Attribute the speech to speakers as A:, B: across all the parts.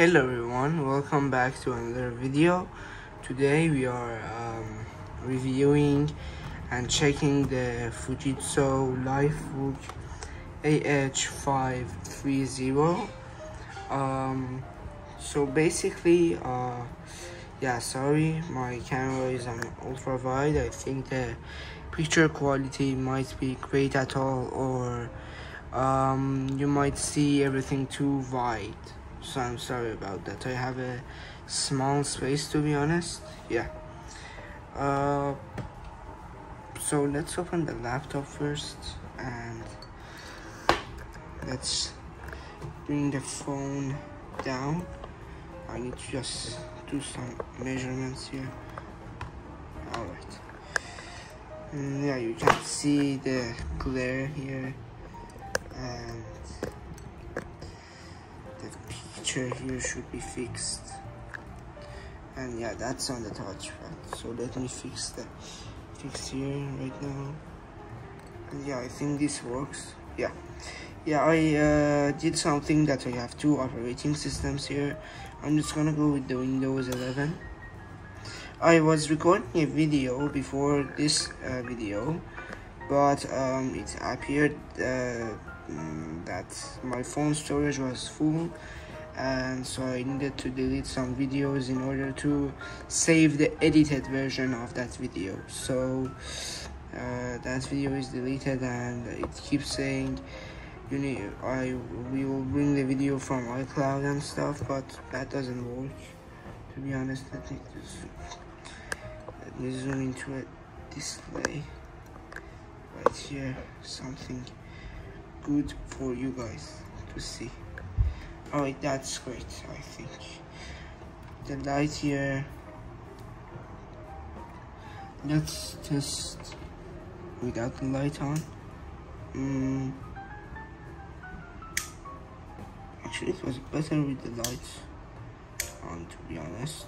A: Hello everyone, welcome back to another video. Today we are um, reviewing and checking the Fujitsu Lifebook AH530. Um, so basically, uh, yeah, sorry, my camera is on ultra wide. I think the picture quality might be great at all, or um, you might see everything too wide so I'm sorry about that. I have a small space to be honest. Yeah. Uh, so let's open the laptop first and let's bring the phone down. I need to just do some measurements here. Alright. Yeah, you can see the glare here and picture here should be fixed. And yeah that's on the touchpad so let me fix that. Fix here right now. And yeah I think this works. Yeah. Yeah I uh, did something that I have two operating systems here. I'm just gonna go with the Windows 11 I was recording a video before this uh, video but um, it appeared uh, mm, that my phone storage was full and so I needed to delete some videos in order to save the edited version of that video. So uh, that video is deleted and it keeps saying you need I we will bring the video from iCloud and stuff but that doesn't work to be honest. Let me just let me zoom into a display right here something good for you guys to see Oh, that's great, I think. The light here. Let's test without the light on. Mm. Actually, it was better with the light on, to be honest.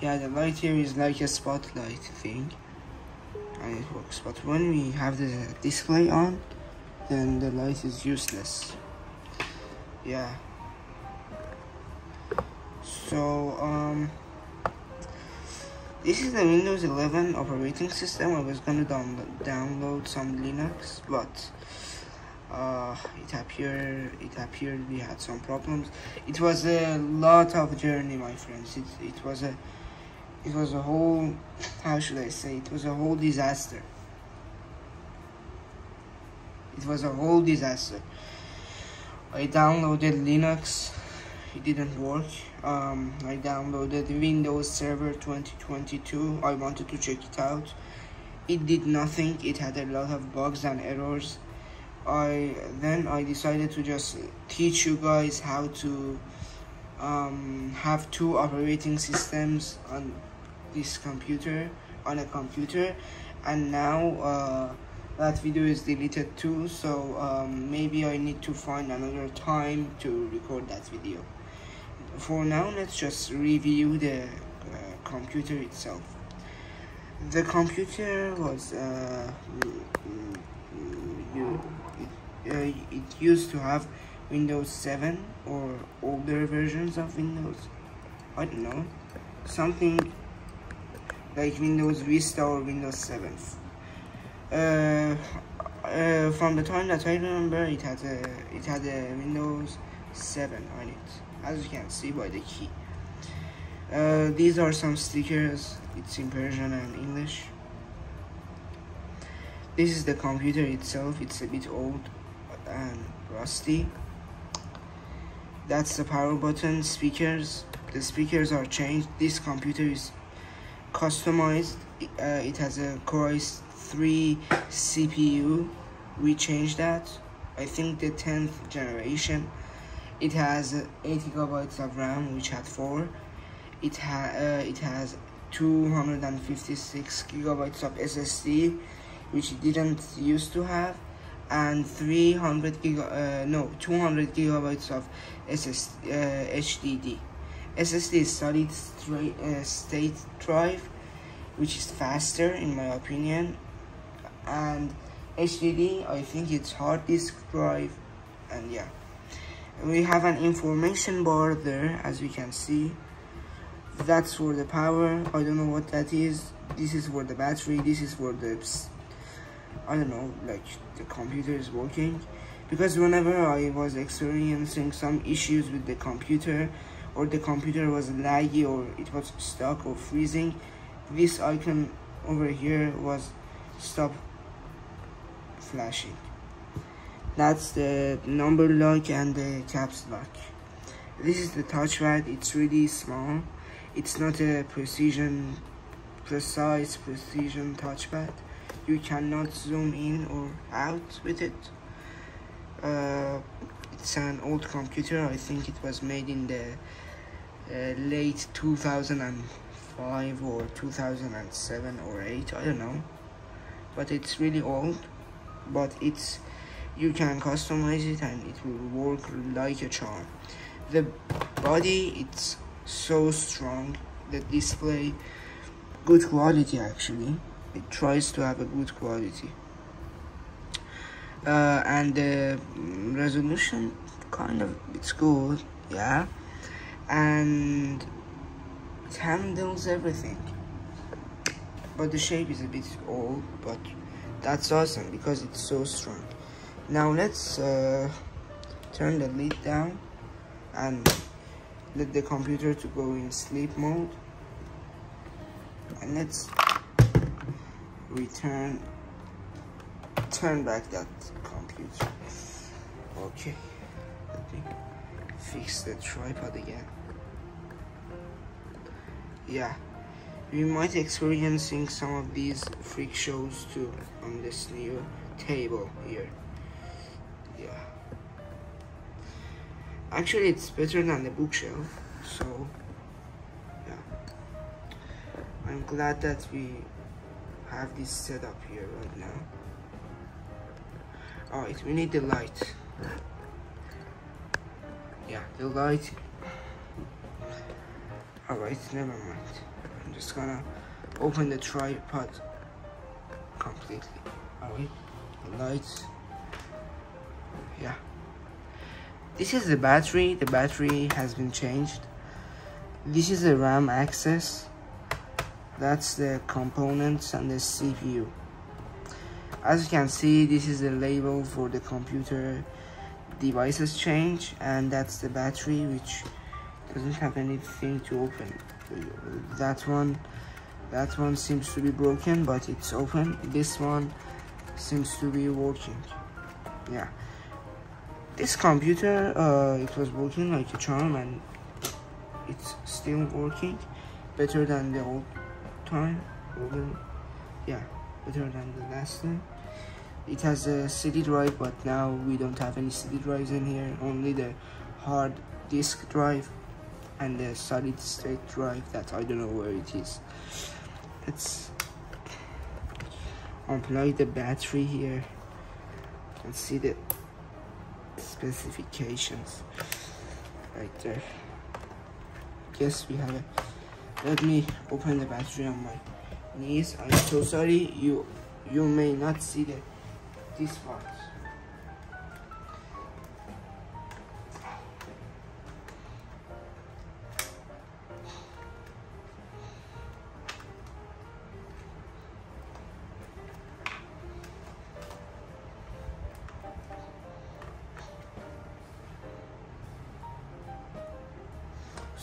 A: Yeah, the light here is like a spotlight thing. And it works. But when we have the display on, then the light is useless yeah. So um this is the Windows 11 operating system. I was gonna download, download some Linux but uh, it appeared it appeared we had some problems. It was a lot of journey my friends. It, it was a it was a whole how should I say? It was a whole disaster. It was a whole disaster I downloaded Linux. It didn't work. Um, I downloaded Windows Server 2022 I wanted to check it out. It did nothing. It had a lot of bugs and errors. I then I decided to just teach you guys how to um, have two operating systems on this computer on a computer. And now uh, that video is deleted too so um, maybe I need to find another time to record that video. For now let's just review the uh, computer itself. The computer was uh, you, it, uh, it used to have Windows 7 or older versions of Windows. I don't know. Something like Windows Vista or Windows 7 uh, uh, from the time that I remember, it had a it had a Windows 7 on it, as you can see by the key. Uh, these are some stickers. It's in Persian and English. This is the computer itself. It's a bit old and rusty. That's the power button. Speakers. The speakers are changed. This computer is customized. Uh, it has a Core 3 CPU we changed that. I think the 10th generation. It has 8 gigabytes of RAM which had 4 it, ha uh, it has 256 gigabytes of SSD which didn't used to have and 300 giga uh, no 200 gigabytes of SS uh, HDD SSD is solid straight, uh, state drive which is faster in my opinion and HDD I think it's hard disk drive and yeah. We have an information bar there as you can see. That's for the power. I don't know what that is. This is for the battery. This is for the i don't know like the computer is working. Because whenever i was experiencing some issues with the computer or the computer was laggy or it was stuck or freezing this icon over here was stop flashing that's the number lock and the caps lock. This is the touchpad it's really small. It's not a precision precise precision touchpad you cannot zoom in or out with it. Uh, it's an old computer. I think it was made in the uh, late 2005 or 2007 or 8 I don't know. But it's really old but it's you can customize it and it will work like a charm. The body it's so strong the display good quality actually. It tries to have a good quality. Uh, and the resolution kind of it's good yeah. And it handles everything. But the shape is a bit old but that's awesome because it's so strong. Now let's uh, turn the lid down and let the computer to go in sleep mode. And let's return turn back that computer. Okay let me fix the tripod again. Yeah we might experiencing some of these freak shows too on this new table here. Yeah. Actually it's better than the bookshelf so yeah. I'm glad that we have this set up here right now. Oh, Alright we need the light. Yeah the light. Alright never mind just gonna open the tripod completely. Alright lights? Yeah. This is the battery. The battery has been changed. This is the RAM access. That's the components and the CPU as you can see this is the label for the computer devices change and that's the battery which doesn't have anything to open that one that one seems to be broken but it's open. This one seems to be working. Yeah. This computer uh, it was working like a charm and it's still working. Better than the old time yeah better than the last time. It has a CD drive but now we don't have any CD drives in here only the hard disk drive and the solid state drive that I don't know where it is. Let's unplug the battery here. And see the specifications right there. Yes we have it. Let me open the battery on my knees. I'm so sorry. You you may not see the this part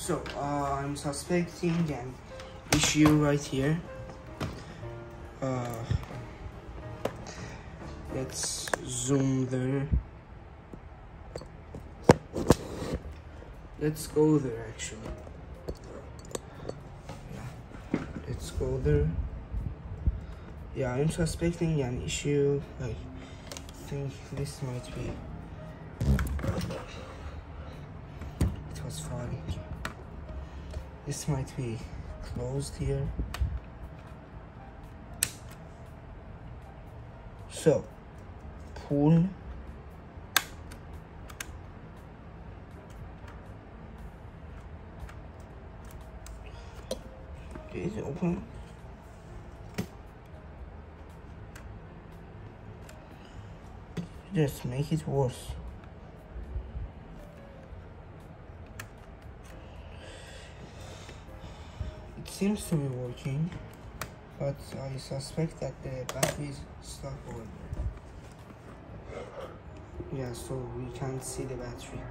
A: So, uh, I'm suspecting an issue right here. Uh, let's zoom there. Let's go there actually. Yeah, let's go there. Yeah, I'm suspecting an issue. I think this might be. It was falling this might be closed here. So pull is it open? Just make it worse seems to be working but I suspect that the battery is stuck over there. Yeah so we can't see the battery.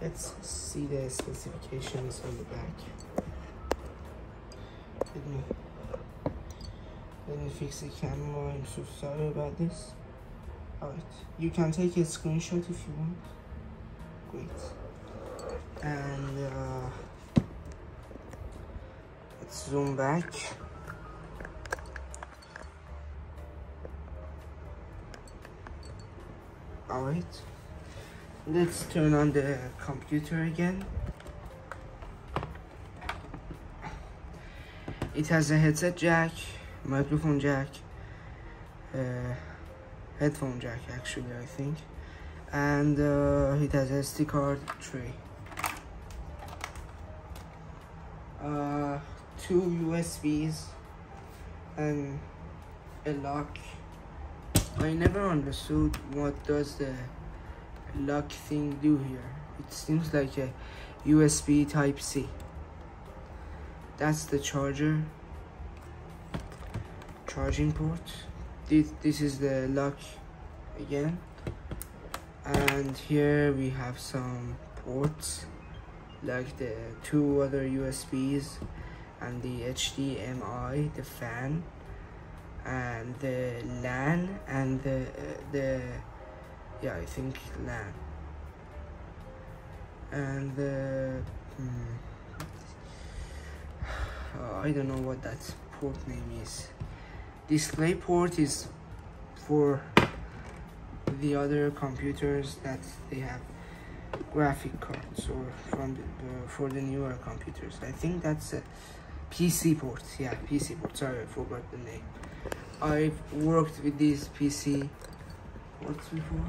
A: Let's see the specifications on the back. Let me let me fix the camera. I'm so sorry about this. Alright you can take a screenshot if you want. Great. And uh, let's zoom back. Alright. Let's turn on the computer again. It has a headset jack microphone jack uh, headphone jack actually I think. And uh, it has a SD card tray uh, two USBs and a lock I never understood what does the lock thing do here. It seems like a USB type C. That's the charger. Charging port. This, this is the lock again. And here we have some ports like the two other USBs and the HDMI, the fan and the LAN and the uh, the yeah I think LAN. And the uh, I don't know what that port name is. Display port is for the other computers that they have graphic cards or from the, uh, for the newer computers. I think that's a PC port yeah PC port sorry I forgot the name I've worked with these PC ports before.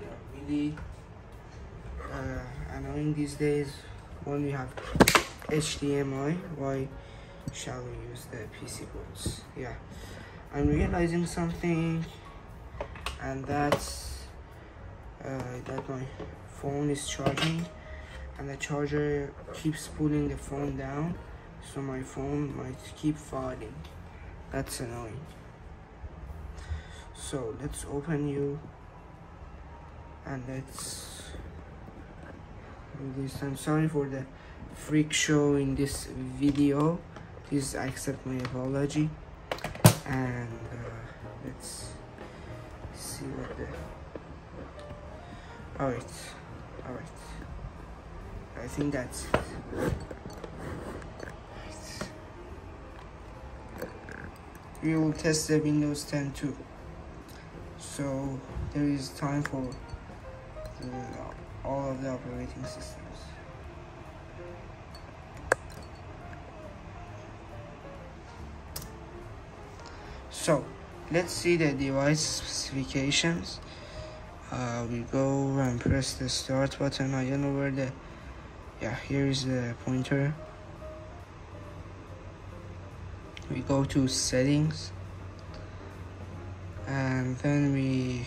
A: They're really uh, annoying these days when we have HDMI. Why shall we use the PC ports? Yeah, I'm realizing something, and that's uh, that my phone is charging, and the charger keeps pulling the phone down, so my phone might keep falling. That's annoying. So let's open you and let's do this. I'm sorry for the freak show in this video. Please accept my apology. And uh, let's see what the. Alright, alright. I think that's it. We will test the Windows 10 too. So there is time for the, all of the operating systems. So let's see the device specifications. Uh, we go and press the start button. I don't know where the yeah here is the pointer we go to settings and then we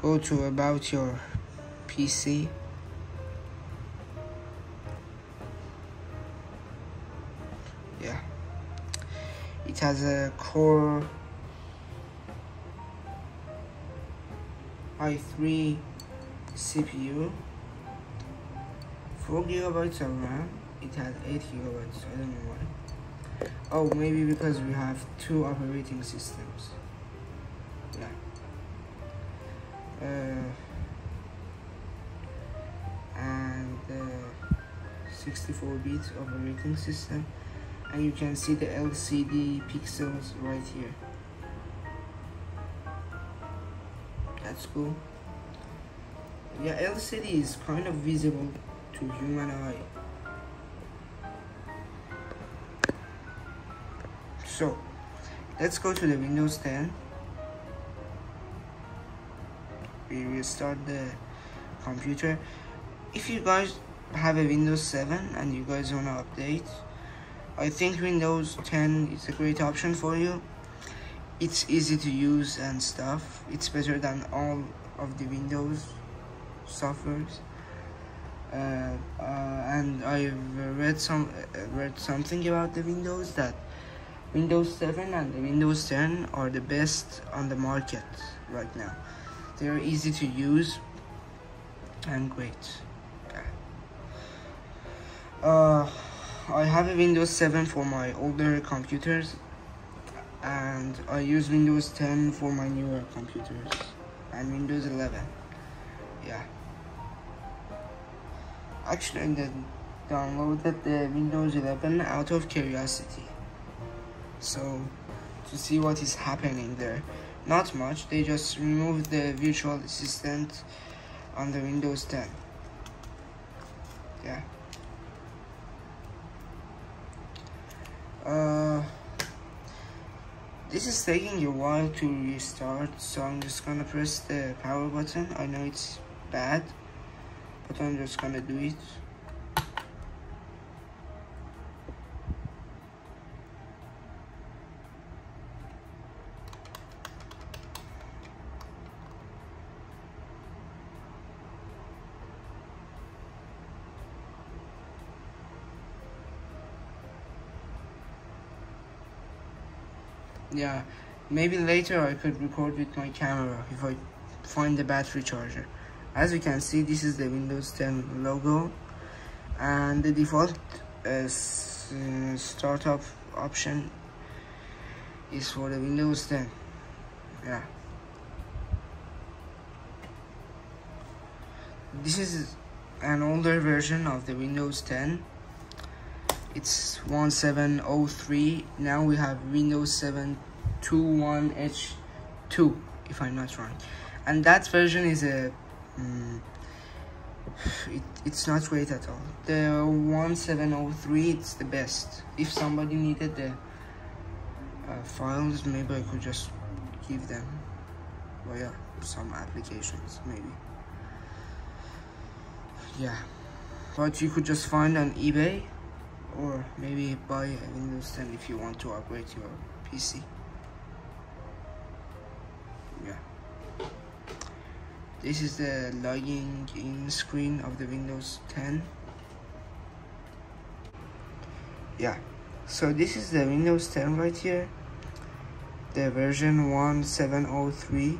A: go to about your PC yeah. It has a core i3 CPU 4 gigabytes of RAM. It has 8 gigabytes I don't know why oh maybe because we have two operating systems. Yeah. Uh, and uh, 64 bit operating system. And you can see the LCD pixels right here. That's cool. Yeah LCD is kind of visible to human eye so let's go to the Windows 10 we restart the computer. If you guys have a Windows 7 and you guys want to update I think Windows 10 is a great option for you. It's easy to use and stuff. It's better than all of the Windows softwares. Uh, uh, and I've read some uh, read something about the Windows that Windows 7 and Windows 10 are the best on the market right now. They're easy to use and great. Uh, I have a Windows 7 for my older computers and I use Windows 10 for my newer computers and Windows 11 yeah actually I downloaded the Windows 11 out of curiosity so to see what is happening there. Not much they just removed the virtual assistant on the Windows 10 yeah. Uh this is taking a while to restart so I'm just gonna press the power button. I know it's bad but I'm just gonna do it yeah. Maybe later I could record with my camera if I find the battery charger. As you can see this is the Windows 10 logo. And the default uh, startup option is for the Windows 10 yeah. This is an older version of the Windows 10 it's 1703 now we have windows 7 21h2 if i'm not wrong. And that version is a um, it, it's not great at all. The 1703 it's the best. If somebody needed the uh, files maybe i could just give them via some applications maybe. Yeah. But you could just find on ebay or maybe buy a Windows 10 if you want to upgrade your PC this is the logging in screen of the Windows 10 yeah so this is the Windows 10 right here. The version 1703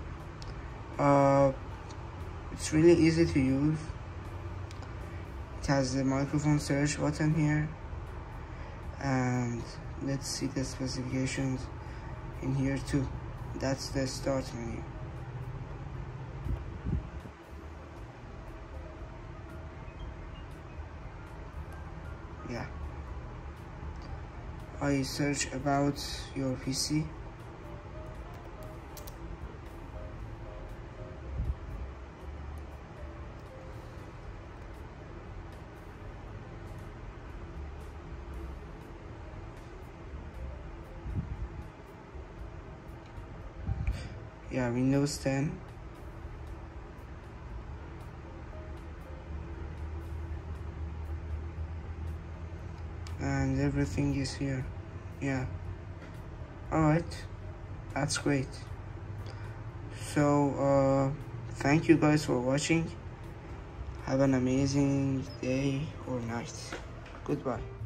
A: uh, it's really easy to use. It has the microphone search button here. And let's see the specifications in here too. That's the start menu I search about your PC yeah Windows 10 and everything is here yeah. Alright. That's great. So uh, thank you guys for watching. Have an amazing day or night. Goodbye